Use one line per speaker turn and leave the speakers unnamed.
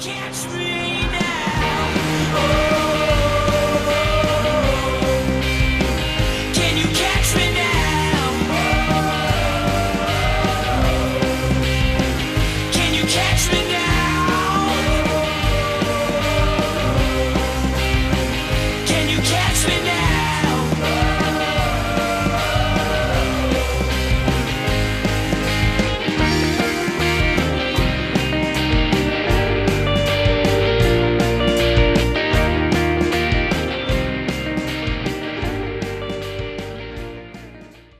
catch me.